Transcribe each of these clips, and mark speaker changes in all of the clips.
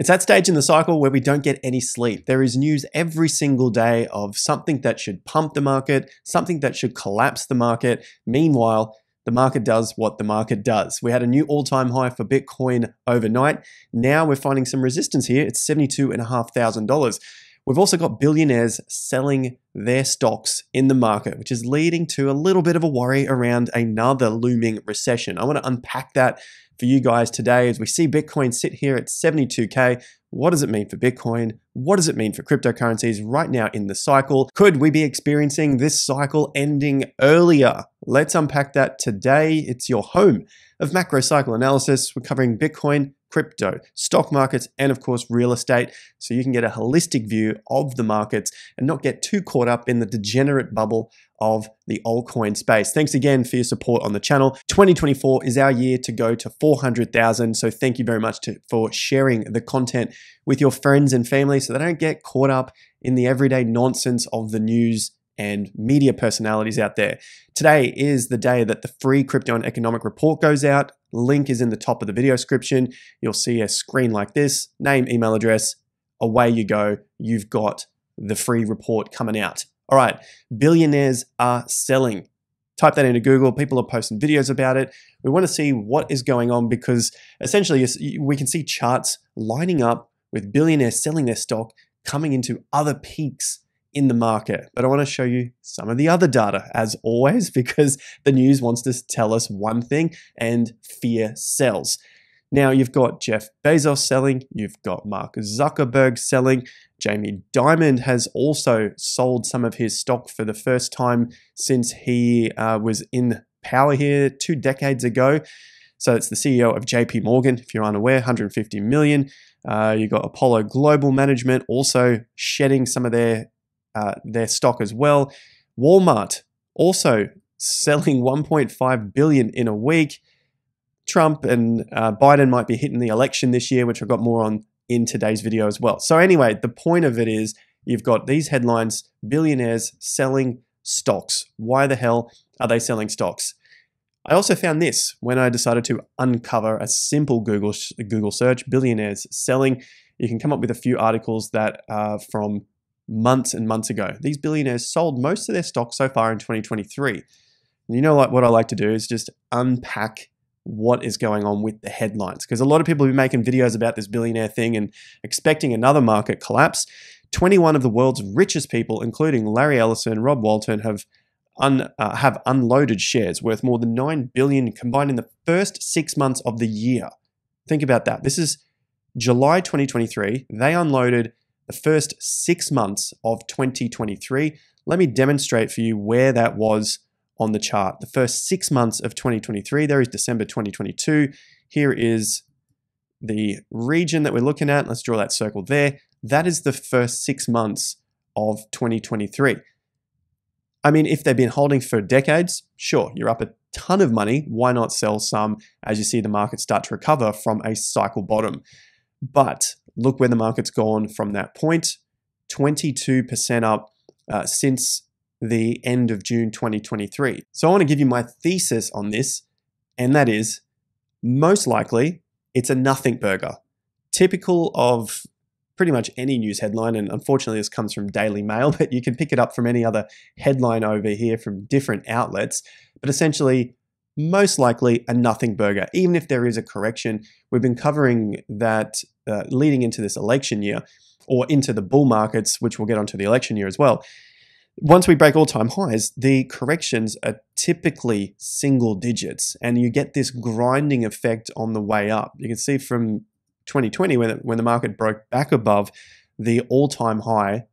Speaker 1: It's that stage in the cycle where we don't get any sleep. There is news every single day of something that should pump the market, something that should collapse the market. Meanwhile, the market does what the market does. We had a new all time high for Bitcoin overnight. Now we're finding some resistance here. It's $72,500. We've also got billionaires selling their stocks in the market, which is leading to a little bit of a worry around another looming recession. I want to unpack that for you guys today as we see Bitcoin sit here at 72K. What does it mean for Bitcoin? What does it mean for cryptocurrencies right now in the cycle? Could we be experiencing this cycle ending earlier? Let's unpack that today. It's your home of macro cycle analysis. We're covering Bitcoin, crypto, stock markets, and of course, real estate. So you can get a holistic view of the markets and not get too caught up in the degenerate bubble of the altcoin space. Thanks again for your support on the channel. 2024 is our year to go to 400,000. So thank you very much to, for sharing the content with your friends and family so they don't get caught up in the everyday nonsense of the news and media personalities out there. Today is the day that the free crypto and economic report goes out. Link is in the top of the video description. You'll see a screen like this, name, email address, away you go. You've got the free report coming out. All right, billionaires are selling. Type that into Google. People are posting videos about it. We want to see what is going on because essentially we can see charts lining up with billionaires selling their stock coming into other peaks in the market. But I want to show you some of the other data as always because the news wants to tell us one thing and fear sells. Now you've got Jeff Bezos selling, you've got Mark Zuckerberg selling, Jamie Dimon has also sold some of his stock for the first time since he uh, was in power here two decades ago. So it's the CEO of JP Morgan, if you're unaware, 150 million. Uh, you've got Apollo Global Management also shedding some of their uh, their stock as well. Walmart also selling 1.5 billion in a week. Trump and uh, Biden might be hitting the election this year, which I've got more on in today's video as well. So, anyway, the point of it is you've got these headlines billionaires selling stocks. Why the hell are they selling stocks? I also found this when I decided to uncover a simple Google Google search billionaires selling. You can come up with a few articles that are from months and months ago. These billionaires sold most of their stock so far in 2023. And you know what, what I like to do is just unpack what is going on with the headlines. Because a lot of people have been making videos about this billionaire thing and expecting another market collapse. 21 of the world's richest people, including Larry Ellison, and Rob Walton, have un, uh, have unloaded shares worth more than 9 billion combined in the first 6 months of the year. Think about that. This is July 2023. They unloaded the first 6 months of 2023. Let me demonstrate for you where that was on the chart. The first six months of 2023, there is December 2022. Here is the region that we're looking at. Let's draw that circle there. That is the first six months of 2023. I mean, if they've been holding for decades, sure, you're up a ton of money. Why not sell some as you see the market start to recover from a cycle bottom? But look where the market's gone from that point 22% up uh, since the end of June 2023. So I want to give you my thesis on this, and that is most likely it's a nothing burger. Typical of pretty much any news headline, and unfortunately this comes from Daily Mail, but you can pick it up from any other headline over here from different outlets. But essentially, most likely a nothing burger, even if there is a correction. We've been covering that uh, leading into this election year or into the bull markets, which we'll get onto the election year as well once we break all time highs, the corrections are typically single digits, and you get this grinding effect on the way up. You can see from 2020 when, when the market broke back above the all time high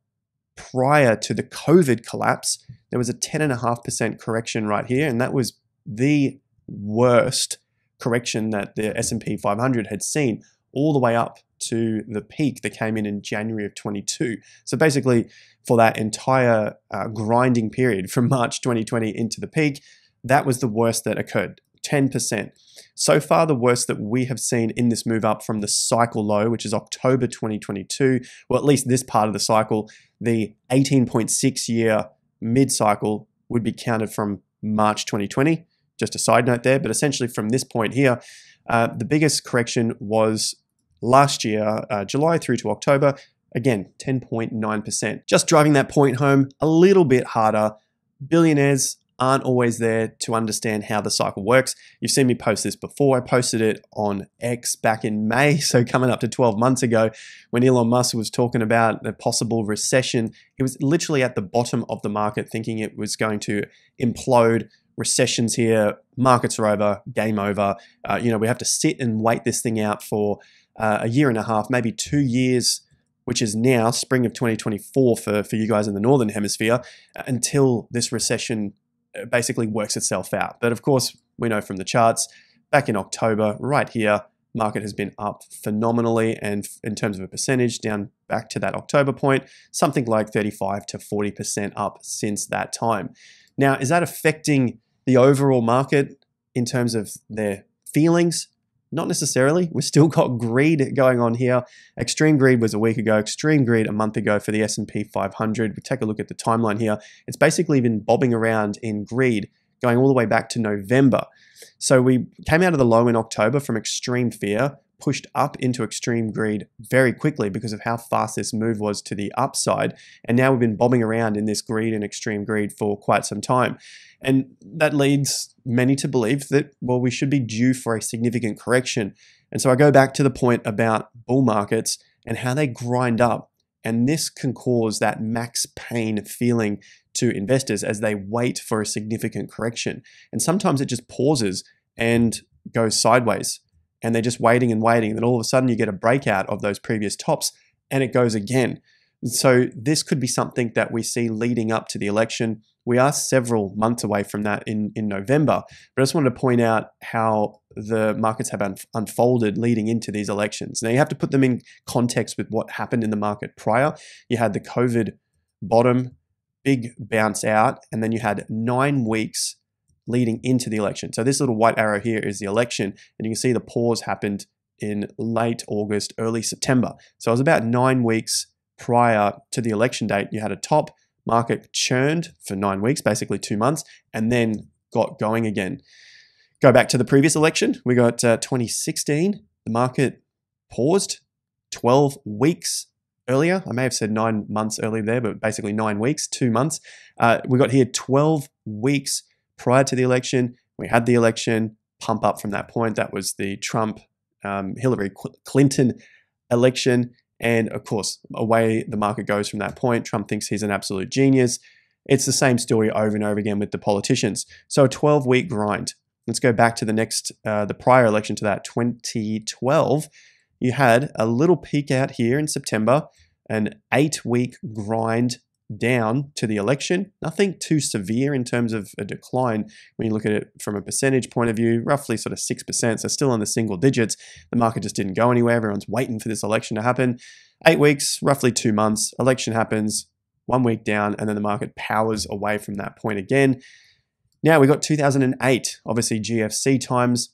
Speaker 1: prior to the COVID collapse, there was a 10.5% correction right here, and that was the worst correction that the S&P 500 had seen all the way up to the peak that came in in January of 22. So basically, for that entire uh, grinding period from March 2020 into the peak, that was the worst that occurred 10%. So far, the worst that we have seen in this move up from the cycle low, which is October 2022, or at least this part of the cycle, the 18.6 year mid cycle would be counted from March 2020. Just a side note there, but essentially from this point here, uh, the biggest correction was last year, uh, July through to October, again, 10.9%. Just driving that point home a little bit harder. Billionaires aren't always there to understand how the cycle works. You've seen me post this before. I posted it on X back in May, so coming up to 12 months ago, when Elon Musk was talking about a possible recession. He was literally at the bottom of the market, thinking it was going to implode. Recessions here, markets are over, game over. Uh, you know, we have to sit and wait this thing out for uh, a year and a half, maybe two years which is now spring of 2024 for, for you guys in the northern hemisphere, uh, until this recession uh, basically works itself out. But of course, we know from the charts back in October, right here, market has been up phenomenally and in terms of a percentage down back to that October point, something like 35 to 40% up since that time. Now, is that affecting the overall market in terms of their feelings? Not necessarily. We've still got greed going on here. Extreme greed was a week ago. Extreme greed a month ago for the S&P 500. We take a look at the timeline here. It's basically been bobbing around in greed going all the way back to November. So we came out of the low in October from extreme fear, pushed up into extreme greed very quickly because of how fast this move was to the upside. And now we've been bobbing around in this greed and extreme greed for quite some time. And that leads many to believe that, well, we should be due for a significant correction. And so I go back to the point about bull markets and how they grind up. And this can cause that max pain feeling to investors as they wait for a significant correction. And sometimes it just pauses and goes sideways. And they're just waiting and waiting. And then all of a sudden you get a breakout of those previous tops and it goes again. So this could be something that we see leading up to the election. We are several months away from that in, in November, but I just wanted to point out how the markets have un- unfolded leading into these elections. Now you have to put them in context with what happened in the market prior. You had the COVID bottom, big bounce out, and then you had nine weeks leading into the election. So this little white arrow here is the election, and you can see the pause happened in late August, early September. So it was about nine weeks prior to the election date, you had a top market churned for nine weeks, basically two months, and then got going again. Go back to the previous election. We got uh, 2016. The market paused 12 weeks earlier. I may have said nine months earlier there, but basically nine weeks, two months. Uh, we got here 12 weeks prior to the election. We had the election pump up from that point. That was the Trump um, Hillary Clinton election. And of course, away the market goes from that point. Trump thinks he's an absolute genius. It's the same story over and over again with the politicians. So a 12 week grind. Let's go back to the next, uh, the prior election to that, 2012. You had a little peak out here in September, an eight week grind down to the election. Nothing too severe in terms of a decline when you look at it from a percentage point of view, roughly sort of 6%. So still in the single digits. The market just didn't go anywhere. Everyone's waiting for this election to happen. Eight weeks, roughly two months. Election happens, one week down, and then the market powers away from that point again. Now we got 2008, obviously GFC times.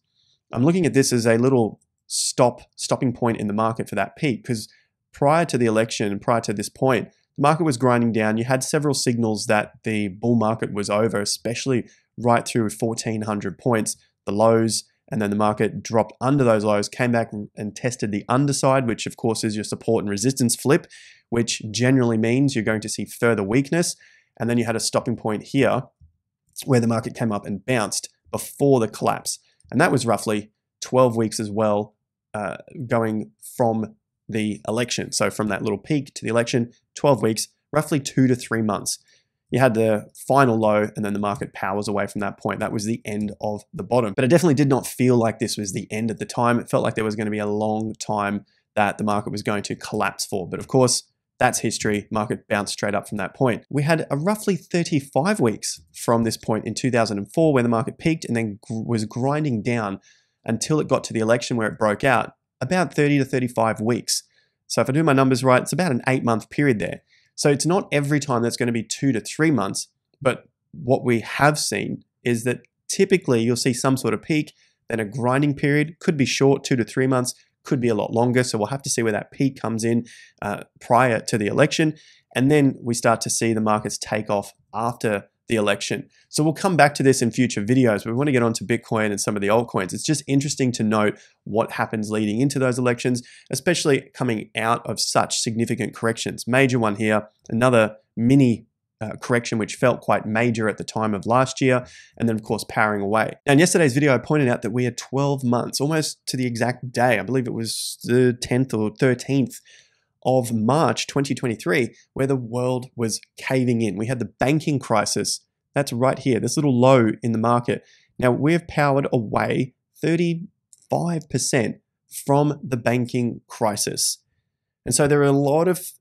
Speaker 1: I'm looking at this as a little stop, stopping point in the market for that peak because prior to the election prior to this point, the market was grinding down. You had several signals that the bull market was over, especially right through 1400 points, the lows, and then the market dropped under those lows, came back and tested the underside, which of course is your support and resistance flip, which generally means you're going to see further weakness. And then you had a stopping point here where the market came up and bounced before the collapse. And that was roughly 12 weeks as well, uh, going from the election. So from that little peak to the election, 12 weeks, roughly two to three months. You had the final low, and then the market powers away from that point. That was the end of the bottom. But it definitely did not feel like this was the end at the time. It felt like there was going to be a long time that the market was going to collapse for. But of course, that's history. Market bounced straight up from that point. We had a roughly 35 weeks from this point in 2004 where the market peaked and then was grinding down until it got to the election where it broke out about 30 to 35 weeks. So if I do my numbers right, it's about an eight month period there. So it's not every time that's going to be two to three months, but what we have seen is that typically you'll see some sort of peak, then a grinding period, could be short, two to three months, could be a lot longer. So we'll have to see where that peak comes in uh, prior to the election. And then we start to see the markets take off after the election. So we'll come back to this in future videos. but We want to get onto Bitcoin and some of the altcoins. It's just interesting to note what happens leading into those elections, especially coming out of such significant corrections. Major one here, another mini uh, correction which felt quite major at the time of last year, and then of course powering away. Now, in yesterday's video, I pointed out that we had 12 months, almost to the exact day. I believe it was the 10th or 13th of March 2023, where the world was caving in. We had the banking crisis. That's right here, this little low in the market. Now, we've powered away 35% from the banking crisis. And so there are a lot of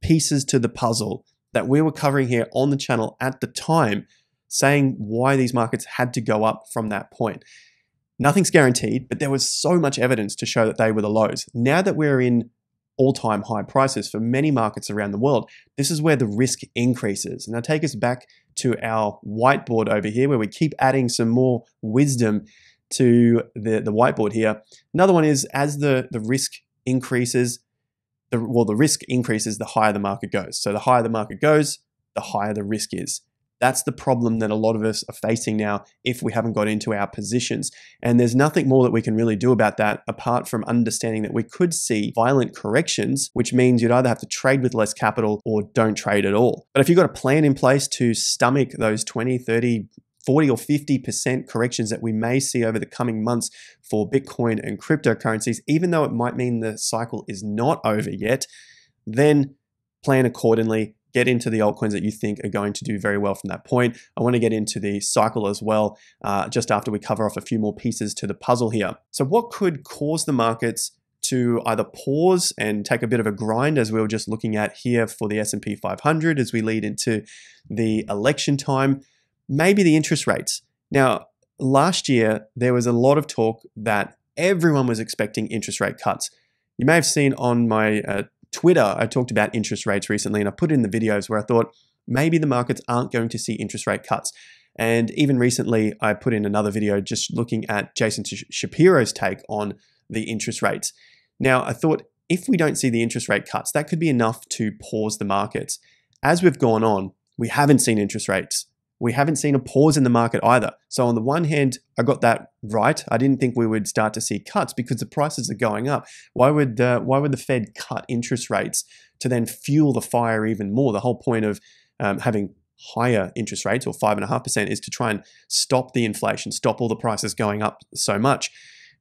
Speaker 1: pieces to the puzzle that we were covering here on the channel at the time, saying why these markets had to go up from that point. Nothing's guaranteed, but there was so much evidence to show that they were the lows. Now that we're in all time high prices for many markets around the world, this is where the risk increases. I take us back to our whiteboard over here where we keep adding some more wisdom to the, the whiteboard here. Another one is as the, the risk increases, the, well, the risk increases the higher the market goes. So the higher the market goes, the higher the risk is. That's the problem that a lot of us are facing now if we haven't got into our positions. And there's nothing more that we can really do about that apart from understanding that we could see violent corrections, which means you'd either have to trade with less capital or don't trade at all. But if you've got a plan in place to stomach those 20, 30, 40 or 50% corrections that we may see over the coming months for Bitcoin and cryptocurrencies, even though it might mean the cycle is not over yet, then plan accordingly. Get into the altcoins that you think are going to do very well from that point. I want to get into the cycle as well, uh, just after we cover off a few more pieces to the puzzle here. So, what could cause the markets to either pause and take a bit of a grind as we were just looking at here for the S&P 500 as we lead into the election time maybe the interest rates. Now, last year, there was a lot of talk that everyone was expecting interest rate cuts. You may have seen on my uh, Twitter, I talked about interest rates recently, and I put in the videos where I thought maybe the markets aren't going to see interest rate cuts. And even recently, I put in another video just looking at Jason Shapiro's take on the interest rates. Now, I thought if we don't see the interest rate cuts, that could be enough to pause the markets. As we've gone on, we haven't seen interest rates we haven't seen a pause in the market either. So, on the one hand, I got that right. I didn't think we would start to see cuts because the prices are going up. Why would uh, why would the Fed cut interest rates to then fuel the fire even more? The whole point of um, having higher interest rates or five and a half percent is to try and stop the inflation, stop all the prices going up so much.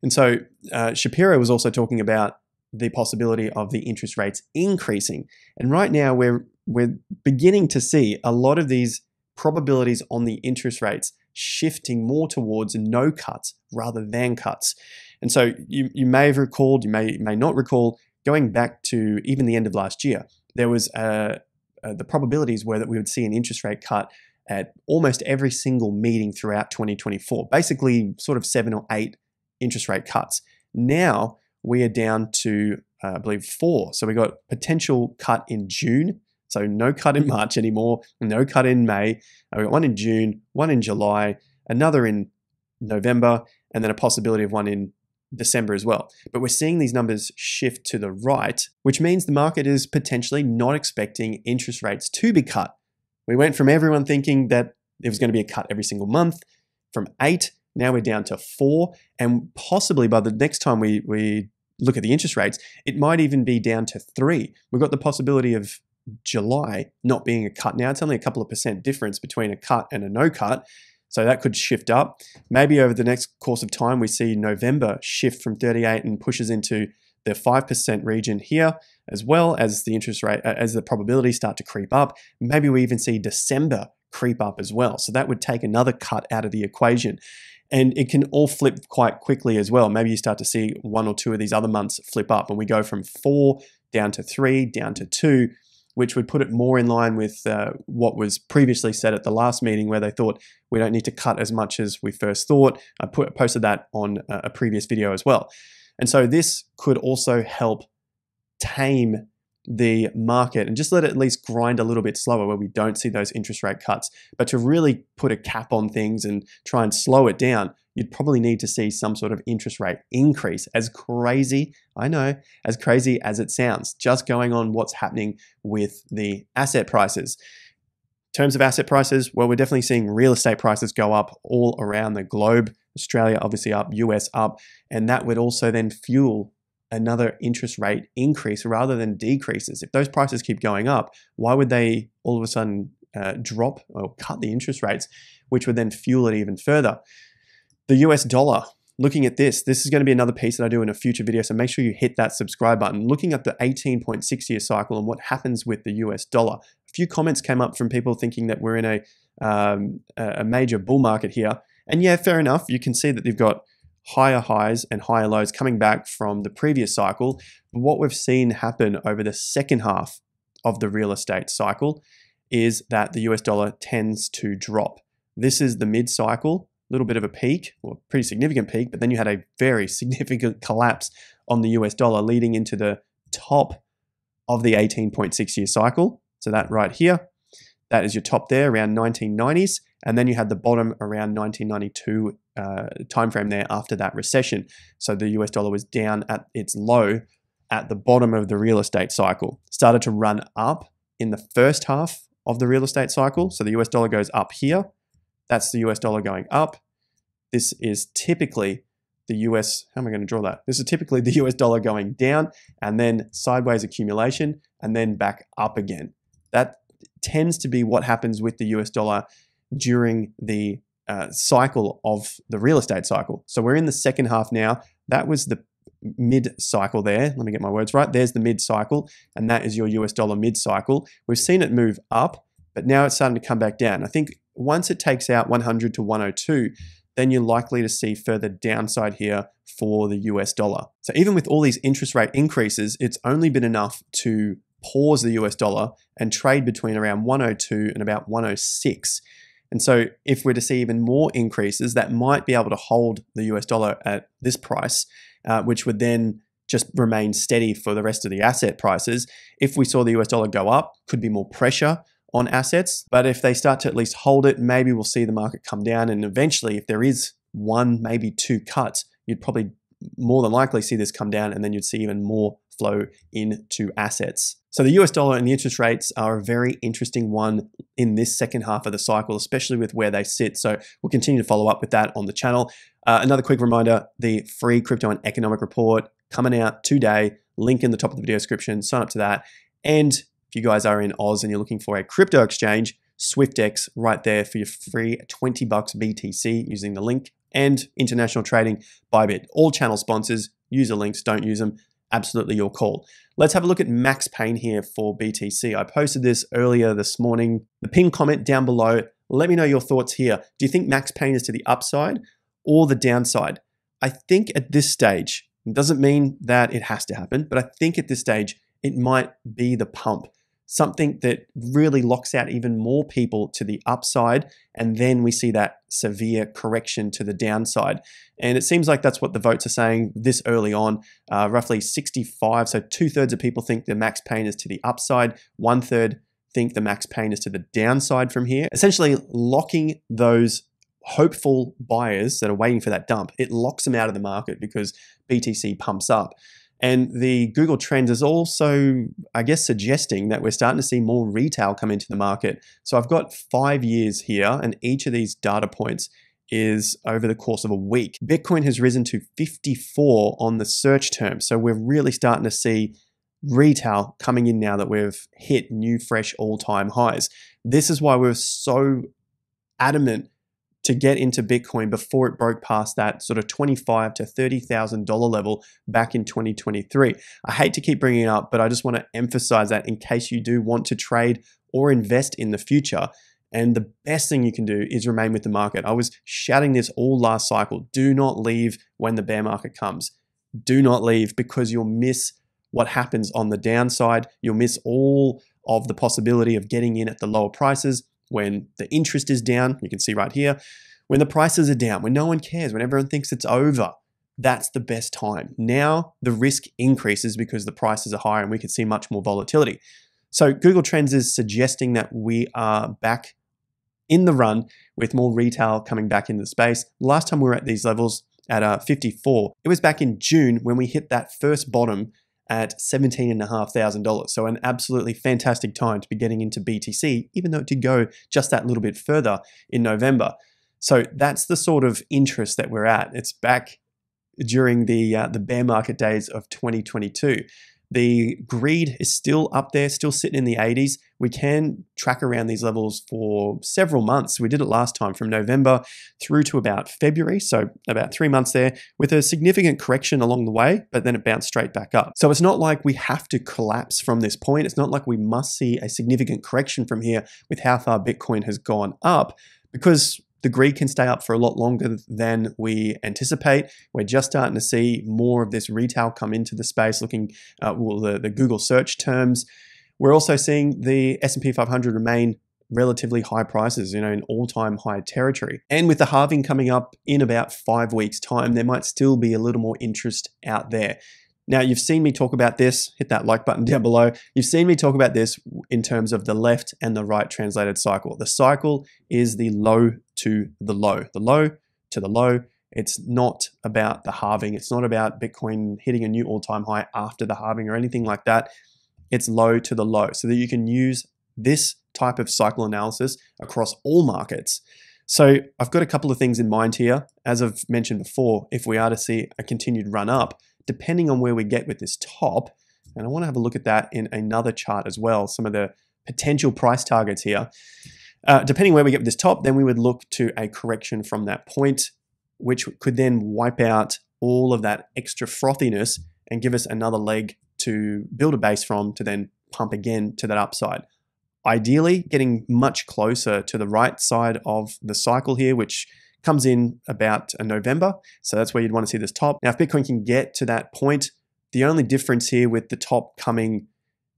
Speaker 1: And so uh, Shapiro was also talking about the possibility of the interest rates increasing. And right now we're we're beginning to see a lot of these probabilities on the interest rates shifting more towards no cuts rather than cuts. And so you, you may have recalled, you may, may not recall, going back to even the end of last year, there was uh, uh, the probabilities were that we would see an interest rate cut at almost every single meeting throughout 2024, basically sort of seven or eight interest rate cuts. Now we are down to, uh, I believe, four. So we got potential cut in June, so no cut in March anymore, no cut in May. Uh, we got one in June, one in July, another in November, and then a possibility of one in December as well. But we're seeing these numbers shift to the right, which means the market is potentially not expecting interest rates to be cut. We went from everyone thinking that there was going to be a cut every single month from eight, now we're down to four, and possibly by the next time we, we look at the interest rates, it might even be down to three. We've got the possibility of July not being a cut. Now it's only a couple of percent difference between a cut and a no cut. So that could shift up. Maybe over the next course of time, we see November shift from 38 and pushes into the 5% region here, as well as the interest rate, as the probabilities start to creep up. Maybe we even see December creep up as well. So that would take another cut out of the equation. And it can all flip quite quickly as well. Maybe you start to see one or two of these other months flip up and we go from four down to three, down to two which would put it more in line with uh, what was previously said at the last meeting, where they thought we don't need to cut as much as we first thought. I put, posted that on a previous video as well. And so this could also help tame the market and just let it at least grind a little bit slower where we don't see those interest rate cuts. But to really put a cap on things and try and slow it down, you'd probably need to see some sort of interest rate increase. As crazy, I know, as crazy as it sounds, just going on what's happening with the asset prices. In terms of asset prices, well, we're definitely seeing real estate prices go up all around the globe. Australia obviously up, US up, and that would also then fuel another interest rate increase rather than decreases. If those prices keep going up, why would they all of a sudden uh, drop or cut the interest rates, which would then fuel it even further? The US dollar, looking at this, this is going to be another piece that I do in a future video, so make sure you hit that subscribe button. Looking at the 18.6 year cycle and what happens with the US dollar. A few comments came up from people thinking that we're in a, um, a major bull market here. And yeah, fair enough. You can see that they've got higher highs and higher lows coming back from the previous cycle. But what we've seen happen over the second half of the real estate cycle is that the US dollar tends to drop. This is the mid cycle, little bit of a peak, or pretty significant peak, but then you had a very significant collapse on the US dollar leading into the top of the 18.6 year cycle. So that right here, that is your top there around 1990s. And then you had the bottom around 1992 uh, timeframe there after that recession. So the US dollar was down at its low at the bottom of the real estate cycle. Started to run up in the first half of the real estate cycle. So the US dollar goes up here. That's the US dollar going up. This is typically the US, how am I going to draw that? This is typically the US dollar going down and then sideways accumulation and then back up again. That tends to be what happens with the US dollar during the uh, cycle of the real estate cycle. So we're in the second half now. That was the mid cycle there. Let me get my words right. There's the mid cycle, and that is your US dollar mid cycle. We've seen it move up, but now it's starting to come back down. I think once it takes out 100 to 102, then you're likely to see further downside here for the US dollar. So even with all these interest rate increases, it's only been enough to pause the US dollar and trade between around 102 and about 106. And so, if we're to see even more increases, that might be able to hold the US dollar at this price, uh, which would then just remain steady for the rest of the asset prices. If we saw the US dollar go up, could be more pressure on assets. But if they start to at least hold it, maybe we'll see the market come down. And eventually, if there is one, maybe two cuts, you'd probably more than likely see this come down and then you'd see even more flow into assets. So the US dollar and the interest rates are a very interesting one in this second half of the cycle, especially with where they sit. So we'll continue to follow up with that on the channel. Uh, another quick reminder, the free crypto and economic report coming out today, link in the top of the video description, sign up to that. And if you guys are in Oz and you're looking for a crypto exchange, Swyftx right there for your free 20 bucks BTC using the link and international trading Bybit. All channel sponsors, user links, don't use them absolutely your call. Let's have a look at Max Pain here for BTC. I posted this earlier this morning. The pin comment down below. Let me know your thoughts here. Do you think Max Pain is to the upside or the downside? I think at this stage, it doesn't mean that it has to happen, but I think at this stage, it might be the pump something that really locks out even more people to the upside. And then we see that severe correction to the downside. And it seems like that's what the votes are saying this early on. Uh, roughly 65, so two thirds of people think the max pain is to the upside, one third think the max pain is to the downside from here. Essentially, locking those hopeful buyers that are waiting for that dump, it locks them out of the market because BTC pumps up. And the Google Trends is also, I guess, suggesting that we're starting to see more retail come into the market. So I've got five years here, and each of these data points is over the course of a week. Bitcoin has risen to 54 on the search term. So we're really starting to see retail coming in now that we've hit new, fresh all time highs. This is why we're so adamant to get into Bitcoin before it broke past that sort of 25 to thirty thousand dollar level back in 2023. I hate to keep bringing it up, but I just want to emphasize that in case you do want to trade or invest in the future. And the best thing you can do is remain with the market. I was shouting this all last cycle. Do not leave when the bear market comes. Do not leave because you'll miss what happens on the downside. You'll miss all of the possibility of getting in at the lower prices when the interest is down, you can see right here, when the prices are down, when no one cares, when everyone thinks it's over, that's the best time. Now the risk increases because the prices are higher and we can see much more volatility. So Google Trends is suggesting that we are back in the run with more retail coming back into the space. Last time we were at these levels at uh, 54, it was back in June when we hit that first bottom at $17,500. So, an absolutely fantastic time to be getting into BTC, even though it did go just that little bit further in November. So, that's the sort of interest that we're at. It's back during the, uh, the bear market days of 2022. The greed is still up there, still sitting in the 80s. We can track around these levels for several months. We did it last time from November through to about February, so about three months there, with a significant correction along the way, but then it bounced straight back up. So it's not like we have to collapse from this point. It's not like we must see a significant correction from here with how far Bitcoin has gone up, because the greed can stay up for a lot longer than we anticipate. We're just starting to see more of this retail come into the space, looking at well, the, the Google search terms. We're also seeing the S&P 500 remain relatively high prices, you know, in all-time high territory. And with the halving coming up in about five weeks' time, there might still be a little more interest out there. Now, you've seen me talk about this, hit that like button down below. You've seen me talk about this in terms of the left and the right translated cycle. The cycle is the low to the low, the low to the low. It's not about the halving. It's not about Bitcoin hitting a new all time high after the halving or anything like that. It's low to the low so that you can use this type of cycle analysis across all markets. So I've got a couple of things in mind here. As I've mentioned before, if we are to see a continued run up, depending on where we get with this top, and I want to have a look at that in another chart as well, some of the potential price targets here. Uh, depending where we get this top, then we would look to a correction from that point, which could then wipe out all of that extra frothiness and give us another leg to build a base from to then pump again to that upside. Ideally, getting much closer to the right side of the cycle here, which comes in about November. So that's where you'd want to see this top. Now, if Bitcoin can get to that point, the only difference here with the top coming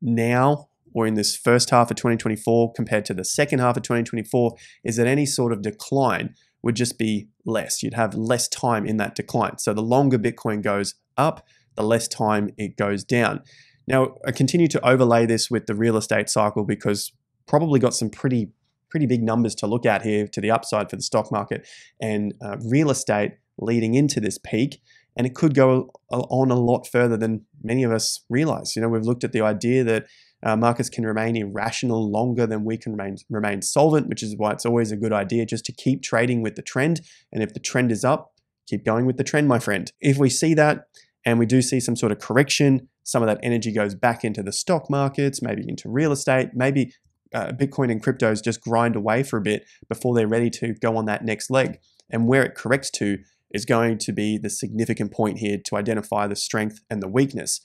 Speaker 1: now or in this first half of 2024 compared to the second half of 2024 is that any sort of decline would just be less. You'd have less time in that decline. So the longer Bitcoin goes up, the less time it goes down. Now, I continue to overlay this with the real estate cycle because probably got some pretty pretty big numbers to look at here to the upside for the stock market and uh, real estate leading into this peak. And it could go on a lot further than many of us realize. You know, we've looked at the idea that uh, markets can remain irrational longer than we can remain, remain solvent, which is why it's always a good idea just to keep trading with the trend. And if the trend is up, keep going with the trend, my friend. If we see that and we do see some sort of correction, some of that energy goes back into the stock markets, maybe into real estate, maybe uh, Bitcoin and cryptos just grind away for a bit before they're ready to go on that next leg. And where it corrects to is going to be the significant point here to identify the strength and the weakness.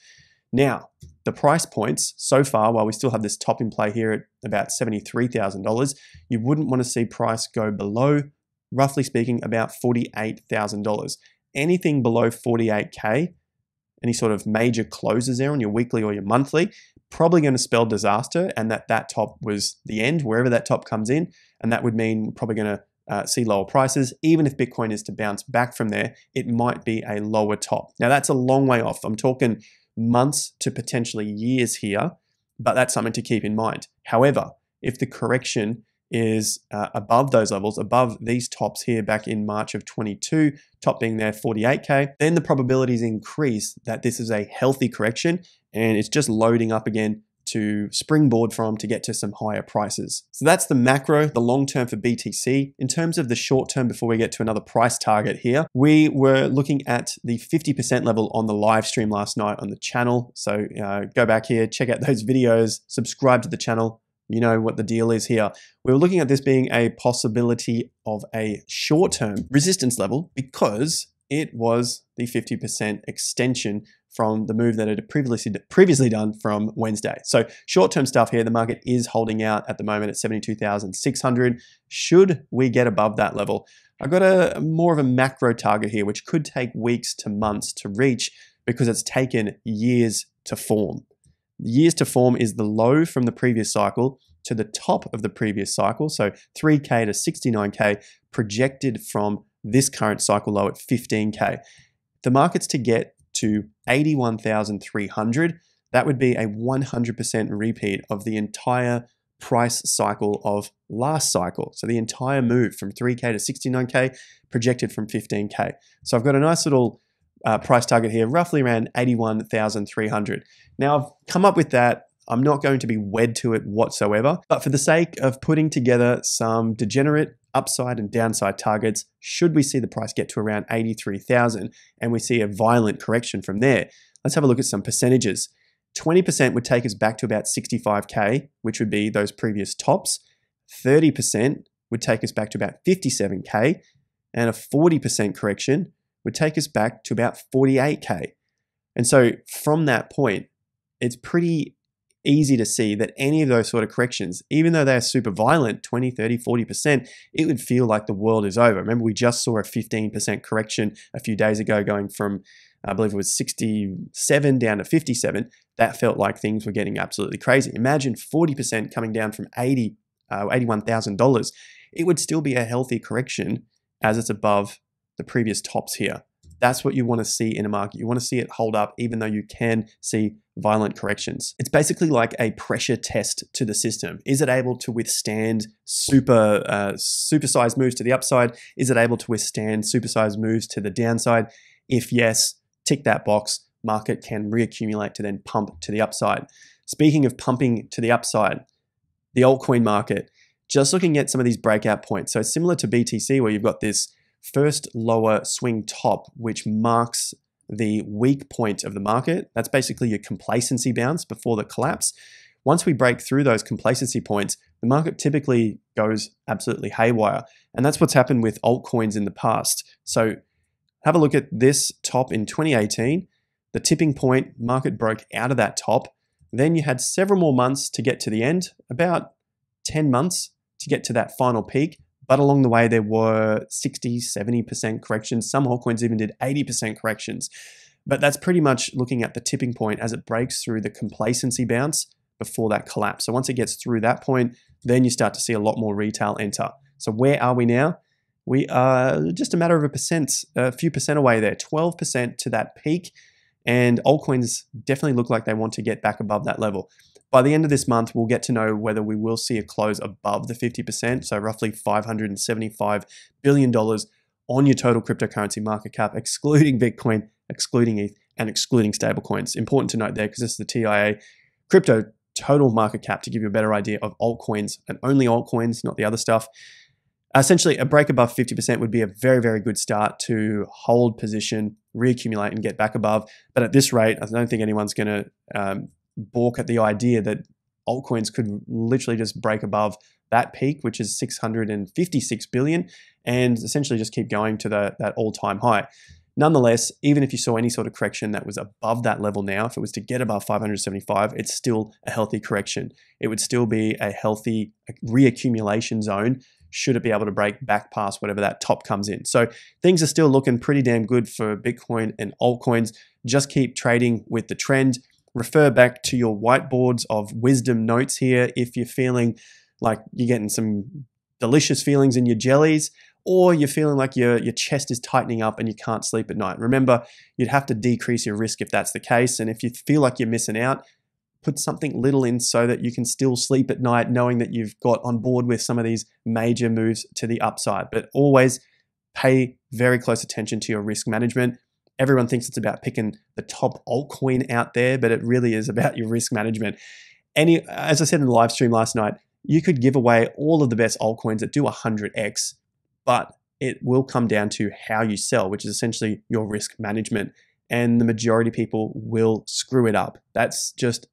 Speaker 1: Now, the price points so far, while we still have this top in play here at about $73,000, you wouldn't want to see price go below, roughly speaking, about $48,000. Anything below 48K, any sort of major closes there on your weekly or your monthly, probably going to spell disaster and that that top was the end, wherever that top comes in. And that would mean probably going to uh, see lower prices. Even if Bitcoin is to bounce back from there, it might be a lower top. Now, that's a long way off. I'm talking months to potentially years here, but that's something to keep in mind. However, if the correction is uh, above those levels, above these tops here back in March of 22, top being there 48K, then the probabilities increase that this is a healthy correction and it's just loading up again to springboard from to get to some higher prices. So that's the macro, the long term for BTC. In terms of the short term, before we get to another price target here, we were looking at the 50% level on the live stream last night on the channel. So uh, go back here, check out those videos, subscribe to the channel, you know what the deal is here. We were looking at this being a possibility of a short term resistance level because it was the 50% extension from the move that it had previously previously done from Wednesday. So short-term stuff here, the market is holding out at the moment at 72,600. Should we get above that level, I've got a more of a macro target here, which could take weeks to months to reach because it's taken years to form. Years to form is the low from the previous cycle to the top of the previous cycle. So 3K to 69K projected from this current cycle low at 15K. The market's to get to 81,300. That would be a 100% repeat of the entire price cycle of last cycle. So the entire move from 3K to 69K projected from 15K. So I've got a nice little uh, price target here, roughly around 81,300. Now, I've come up with that. I'm not going to be wed to it whatsoever, but for the sake of putting together some degenerate upside and downside targets, should we see the price get to around 83,000 and we see a violent correction from there, let's have a look at some percentages. 20% would take us back to about 65K, which would be those previous tops. 30% would take us back to about 57K, and a 40% correction would take us back to about 48K. And so from that point, it's pretty easy to see that any of those sort of corrections, even though they're super violent, 20, 30, 40%, it would feel like the world is over. Remember, we just saw a 15% correction a few days ago going from, I believe it was 67 down to 57. That felt like things were getting absolutely crazy. Imagine 40% coming down from 80, uh, $81,000. It would still be a healthy correction as it's above the previous tops here. That's what you want to see in a market. You want to see it hold up, even though you can see violent corrections. It's basically like a pressure test to the system. Is it able to withstand super uh, supersized moves to the upside? Is it able to withstand supersized moves to the downside? If yes, tick that box. Market can reaccumulate to then pump to the upside. Speaking of pumping to the upside, the altcoin market, just looking at some of these breakout points. So similar to BTC, where you've got this first lower swing top, which marks the weak point of the market. That's basically your complacency bounce before the collapse. Once we break through those complacency points, the market typically goes absolutely haywire. And that's what's happened with altcoins in the past. So have a look at this top in 2018. The tipping point market broke out of that top. Then you had several more months to get to the end, about 10 months to get to that final peak. But along the way, there were 60, 70% corrections. Some altcoins even did 80% corrections. But that's pretty much looking at the tipping point as it breaks through the complacency bounce before that collapse. So once it gets through that point, then you start to see a lot more retail enter. So where are we now? We are just a matter of a percent, a few percent away there, 12% to that peak. And altcoins definitely look like they want to get back above that level. By the end of this month, we'll get to know whether we will see a close above the 50%, so roughly $575 billion on your total cryptocurrency market cap, excluding Bitcoin, excluding ETH, and excluding stablecoins. Important to note there because this is the TIA crypto total market cap to give you a better idea of altcoins and only altcoins, not the other stuff. Essentially, a break above 50% would be a very, very good start to hold position, reaccumulate, and get back above. But at this rate, I don't think anyone's going to um, balk at the idea that altcoins could literally just break above that peak, which is 656 billion, and essentially just keep going to the, that all-time high. Nonetheless, even if you saw any sort of correction that was above that level now, if it was to get above 575, it's still a healthy correction. It would still be a healthy reaccumulation zone should it be able to break back past whatever that top comes in. So things are still looking pretty damn good for Bitcoin and altcoins. Just keep trading with the trend refer back to your whiteboards of wisdom notes here if you're feeling like you're getting some delicious feelings in your jellies or you're feeling like your, your chest is tightening up and you can't sleep at night. Remember, you'd have to decrease your risk if that's the case. And if you feel like you're missing out, put something little in so that you can still sleep at night knowing that you've got on board with some of these major moves to the upside. But always pay very close attention to your risk management everyone thinks it's about picking the top altcoin out there, but it really is about your risk management. Any, as I said in the live stream last night, you could give away all of the best altcoins that do 100x, but it will come down to how you sell, which is essentially your risk management. And the majority of people will screw it up. That's just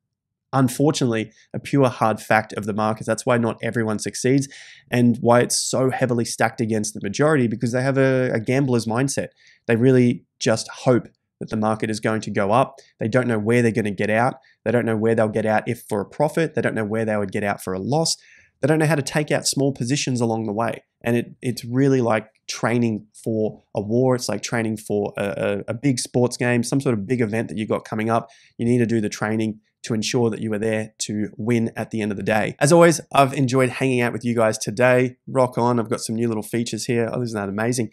Speaker 1: unfortunately a pure hard fact of the market. That's why not everyone succeeds and why it's so heavily stacked against the majority because they have a, a gambler's mindset. They really just hope that the market is going to go up. They don't know where they're going to get out. They don't know where they'll get out if for a profit. They don't know where they would get out for a loss. They don't know how to take out small positions along the way. And it, it's really like training for a war. It's like training for a, a, a big sports game, some sort of big event that you've got coming up. You need to do the training to ensure that you are there to win at the end of the day. As always, I've enjoyed hanging out with you guys today. Rock on. I've got some new little features here. Oh, isn't that amazing?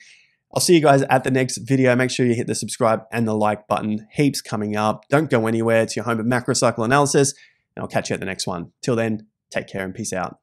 Speaker 1: I'll see you guys at the next video. Make sure you hit the subscribe and the like button. Heaps coming up. Don't go anywhere. It's your home of macro cycle analysis, and I'll catch you at the next one. Till then, take care and peace out.